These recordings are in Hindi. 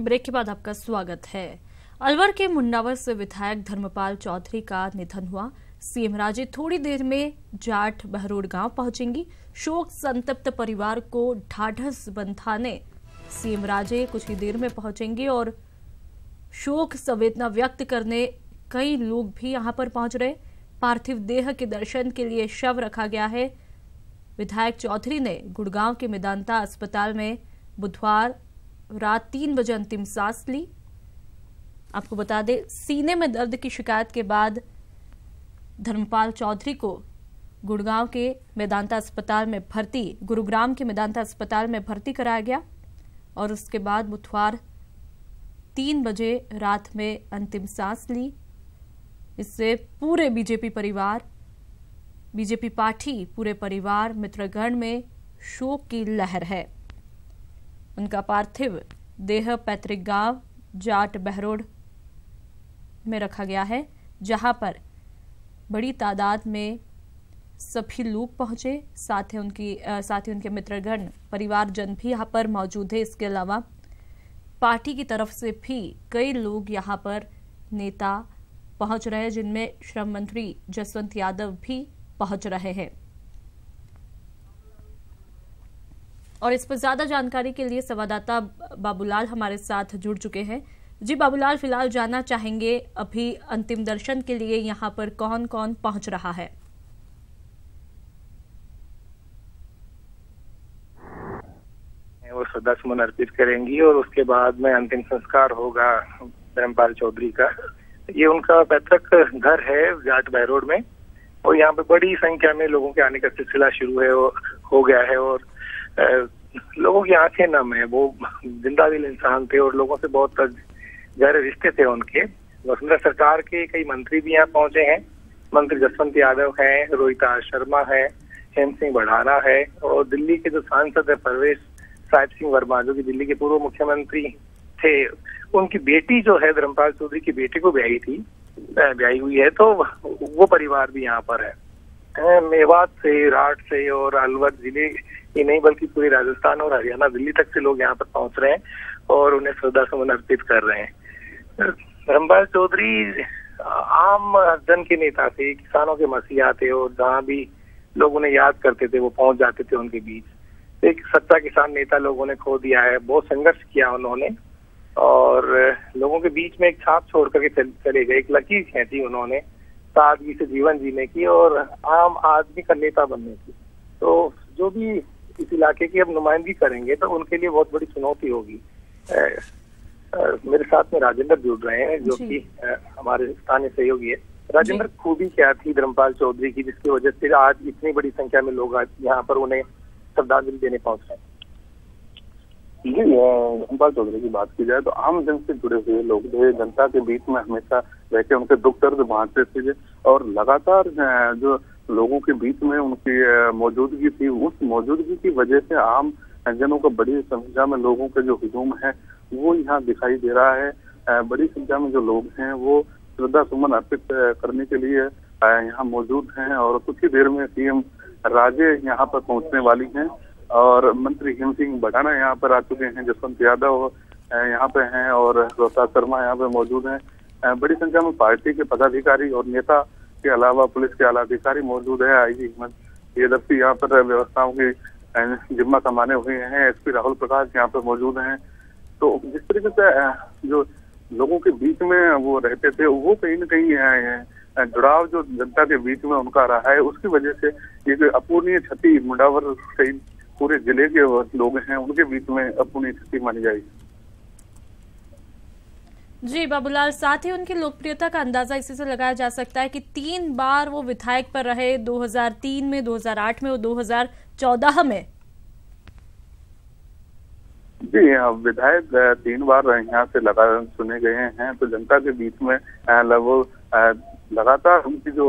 ब्रेक के बाद आपका स्वागत है। अलवर के मुंडावर से विधायक धर्मपाल चौधरी का निधन हुआ। सीएम राजे थोड़ी देर में जाट बहरोड गाँव पहुंचेंगी। शोक संतप्त परिवार को ढाढ़स बंधाने सीएम राजे कुछ ही देर में पहुँचेंगे और शोक संवेदना व्यक्त करने कई लोग भी यहाँ पर पहुँच रहे। पार्थिव देह के दर्शन के लिए शव रखा गया है। विधायक चौधरी ने गुड़गांव के मेदांता अस्पताल में बुधवार रात तीन बजे अंतिम सांस ली। आपको बता दें, सीने में दर्द की शिकायत के बाद धर्मपाल चौधरी को गुड़गांव के मेदांता अस्पताल में भर्ती, गुरुग्राम के मेदांता अस्पताल में भर्ती कराया गया और उसके बाद बुधवार तीन बजे रात में अंतिम सांस ली। इससे पूरे बीजेपी परिवार, बीजेपी पार्टी, पूरे परिवार मित्रगण में शोक की लहर है। उनका पार्थिव देह पैतृक गाँव जाट बहरोड में रखा गया है, जहाँ पर बड़ी तादाद में सभी लोग पहुँचे। साथ ही उनकी साथ ही उनके मित्रगण, परिवारजन भी यहाँ पर मौजूद है। इसके अलावा पार्टी की तरफ़ से भी कई लोग यहाँ पर नेता पहुँच रहे हैं, जिनमें श्रम मंत्री जसवंत यादव भी पहुँच रहे हैं। और इस पर ज़्यादा जानकारी के लिए संवाददाता बाबूलाल हमारे साथ जुड़ चुके हैं। जी बाबूलाल, फ़िलहाल जानना चाहेंगे, अभी अंतिम दर्शन के लिए यहाँ पर कौन कौन पहुँच रहा है? वो श्रद्धा सुमन अर्पित करेंगी और उसके बाद में अंतिम संस्कार होगा धर्मपाल चौधरी का। ये उनका पैतृक घर है जाट बाय रोड में और यहाँ पे बड़ी संख्या में लोगों के आने का सिलसिला शुरू है, हो गया है और लोगों की आँखें नम है, वो ज़िंदा दिल इंसान थे और लोगों से बहुत गहरे रिश्ते थे उनके। वसुंधरा सरकार के कई मंत्री भी यहाँ पहुँचे हैं। मंत्री जसवंत यादव हैं, रोहिता शर्मा है हेम सिंह बढ़ाना है और दिल्ली के जो सांसद है परवेश साहिब सिंह वर्मा, जो कि दिल्ली के पूर्व मुख्यमंत्री थे, उनकी बेटी जो है, धर्मपाल चौधरी की बेटी को ब्याई थी ब्याई हुई है तो वो परिवार भी यहाँ पर है। मेवात से, राठ से और अलवर ज़िले ही नहीं, बल्कि पूरे राजस्थान और हरियाणा, दिल्ली तक से लोग यहाँ पर पहुँच रहे हैं और उन्हें श्रद्धा सुमन अर्पित कर रहे हैं। धर्मपाल चौधरी, आम जन के नेता थे, किसानों के मसीहा थे और जहाँ भी लोग उन्हें याद करते थे, वो पहुँच जाते थे उनके बीच। एक सच्चा किसान नेता लोगों ने खो दिया है, बहुत संघर्ष किया उन्होंने और लोगों के बीच में एक छाप छोड़ करके चले गए। एक लकीर खेची उन्होंने सादगी से जीवन जीने की और आम आदमी का नेता बनने की। तो जो भी इस इलाके की अब नुमाइंदगी करेंगे तो उनके लिए बहुत बड़ी चुनौती होगी। मेरे साथ में राजेंद्र जुड़ रहे हैं जो कि हमारे स्थानीय सहयोगी है। राजेंद्र खूबी क्या थी धर्मपाल चौधरी की जिसकी वजह से आज इतनी बड़ी संख्या में लोग आज यहाँ पर उन्हें श्रद्धांजलि देने पहुँच रहे हैं? जी धर्मपाल चौधरी की बात की जाए तो आम जन से जुड़े हुए लोग जनता के बीच में हमेशा रहकर उनके दुख दर्द बांटते थे और लगातार जो लोगों के बीच में उनकी मौजूदगी थी, उस मौजूदगी की वजह से आम जनों का बड़ी संख्या में लोगों का जो हुजूम है, वो यहाँ दिखाई दे रहा है। बड़ी संख्या में जो लोग हैं, वो श्रद्धा सुमन अर्पित करने के लिए यहाँ मौजूद हैं, और कुछ ही देर में सीएम राजे यहाँ पर पहुँचने वाली हैं। और मंत्री हेम सिंह बटाना यहाँ पर आ चुके हैं, जसवंत यादव यहाँ पे हैं और रोहता शर्मा यहाँ पे मौजूद हैं। बड़ी संख्या में पार्टी के पदाधिकारी और नेता के अलावा पुलिस के आला अधिकारी मौजूद है। आई जी हिम्मत यदपि यहाँ पर व्यवस्थाओं की जिम्मा संभाले हुए हैं। एसपी राहुल प्रकाश यहाँ पर मौजूद हैं। तो जिस तरीके से जो लोगों के बीच में वो रहते थे, वो कहीं ना कहीं आए हैं जुड़ाव जो जनता के बीच में उनका रहा है, उसकी वजह से ये जो अपूर्णीय क्षति मुंडावर सहित पूरे ज़िले के लोग हैं उनके बीच में अपूर्णीय क्षति मानी जाएगी। जी बाबूलाल साथ ही उनकी लोकप्रियता का अंदाज़ा इसी से लगाया जा सकता है कि तीन बार वो विधायक पर रहे 2003 में 2008 में और 2014 में। जी हाँ विधायक तीन बार यहाँ से लगा चुने गए हैं तो जनता के बीच में लगभग लगातार उनकी जो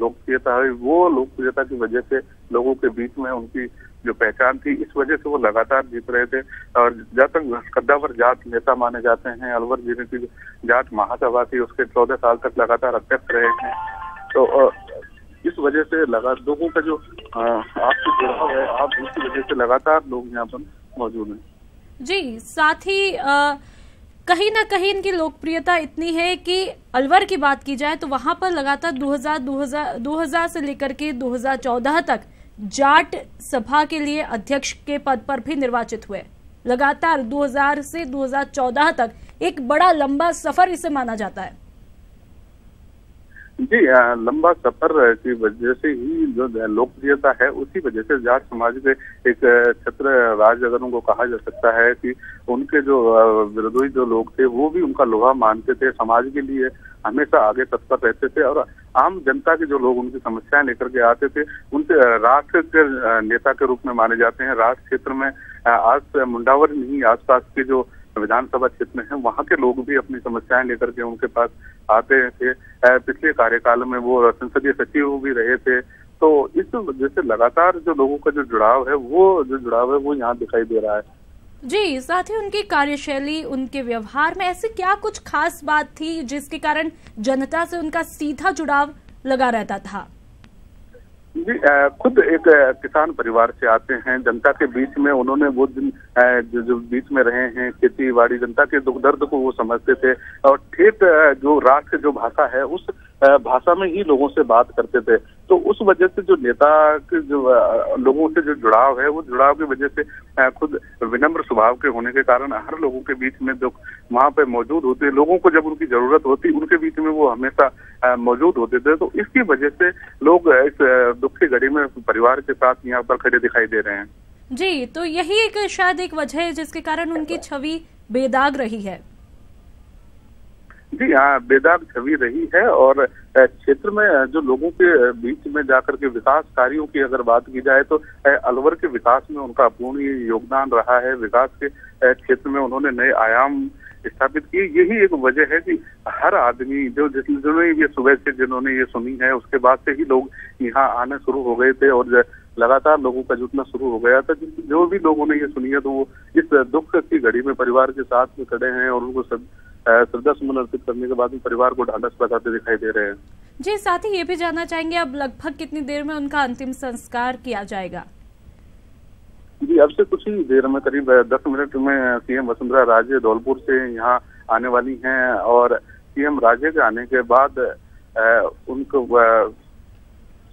लोकप्रियता है वो लोकप्रियता की वजह से लोगों के बीच में उनकी जो पहचान थी इस वजह से वो लगातार जीत रहे थे। और जब तक कद्दावर जाट नेता माने जाते हैं अलवर ज़िले की जाट महासभा थी उसके चौदह साल तक लगातार अध्यक्ष रहे हैं। तो इस वजह से लगा लोगों का जो आपसी जुड़ाव है आप उसकी वजह से लगातार लोग यहाँ पर मौजूद हैं। जी साथ ही आ, कहीं ना कहीं इनकी लोकप्रियता इतनी है कि अलवर की बात की जाए तो वहाँ पर लगातार 2000 2000 2000 से लेकर के 2014 तक जाट सभा के लिए अध्यक्ष के पद पर भी निर्वाचित हुए। लगातार 2000 से 2014 तक एक बड़ा लंबा सफ़र इसे माना जाता है। जी लंबा सफ़र की वजह से ही जो लोकप्रियता है, उसी वजह से जाट समाज के एक छत्र राज अगर उनको कहा जा सकता है कि उनके जो विरोधी जो लोग थे, वो भी उनका लोहा मानते थे, समाज के लिए हमेशा आगे तत्पर रहते थे और आम जनता के जो लोग उनकी समस्याएँ लेकर के आते थे, उनसे राष्ट्र के नेता के रूप में माने जाते हैं। राष्ट्र क्षेत्र में आज मुंडावर नहीं, आसपास के जो विधानसभा क्षेत्र में है, वहाँ के लोग भी अपनी समस्याएँ लेकर के उनके पास आते थे। पिछले कार्यकाल में वो संसदीय सचिव भी रहे थे। तो इस वजह से लगातार जो लोगों का जो जुड़ाव है, वो जो जुड़ाव है, वो यहाँ दिखाई दे रहा है। जी, साथ ही उनकी कार्यशैली, उनके व्यवहार में ऐसी क्या कुछ खास बात थी जिसके कारण जनता से उनका सीधा जुड़ाव लगा रहता था? जी खुद एक किसान परिवार से आते हैं। जनता के बीच में उन्होंने वो दिन जो, जो बीच में रहे हैं खेती बाड़ी जनता के दुख दर्द को वो समझते थे और ठेठ जो राष्ट्र जो भाषा है उस भाषा में ही लोगों से बात करते थे। तो उस वजह से जो नेता के जो लोगों से जो जुड़ाव है, वो जुड़ाव की वजह से खुद विनम्र स्वभाव के होने के कारण हर लोगों के बीच में जो वहाँ पे मौजूद होते लोगों को जब उनकी ज़रूरत होती, उनके बीच में वो हमेशा मौजूद होते थे। तो इसकी वजह से लोग इस दुख की घड़ी में परिवार के साथ यहाँ पर खड़े दिखाई दे रहे हैं। जी तो यही एक शायद एक वजह है जिसके कारण उनकी छवि बेदाग रही है। जी हाँ बेदाग छवि रही है और क्षेत्र में जो लोगों के बीच में जाकर के विकास कार्यों की अगर बात की जाए तो अलवर के विकास में उनका पूर्ण योगदान रहा है। विकास के क्षेत्र में उन्होंने नए आयाम स्थापित किए। यही एक वजह है कि हर आदमी, जो जिन्होंने ये सुबह से, जिन्होंने ये सुनी है, उसके बाद से ही लोग यहाँ आने शुरू हो गए थे और लगातार लोगों का जुटना शुरू हो गया था। जो भी लोगों ने ये सुनी है तो वो इस दुख की घड़ी में परिवार के साथ में खड़े हैं और उनको सब श्रद्धा सुमन अर्पित करने के बाद में परिवार को ढांढस बताते दिखाई दे रहे हैं। जी साथ ही ये भी जानना चाहेंगे अब लगभग कितनी देर में उनका अंतिम संस्कार किया जाएगा? जी अब से कुछ ही देर में करीब दस मिनट में सीएम वसुंधरा राजे धौलपुर से यहाँ आने वाली हैं और सीएम राजे के आने के बाद उनको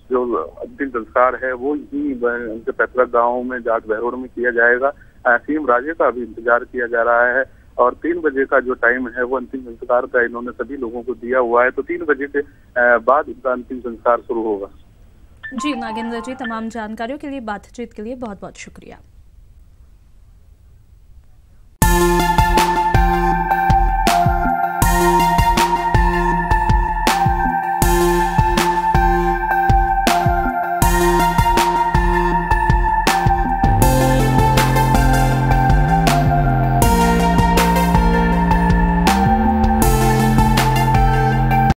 जो अंतिम संस्कार है वो ही उनके पैतृक गाँव में जाट बहरोड में किया जाएगा। सीएम राजे का अभी इंतज़ार किया जा रहा है। और तीन बजे का जो टाइम है, वो अंतिम संस्कार का इन्होंने सभी लोगों को दिया हुआ है तो तीन बजे के बाद इनका अंतिम संस्कार शुरू होगा। जी, नागेंद्र जी, तमाम जानकारियों के लिए, बातचीत के लिए बहुत बहुत शुक्रिया।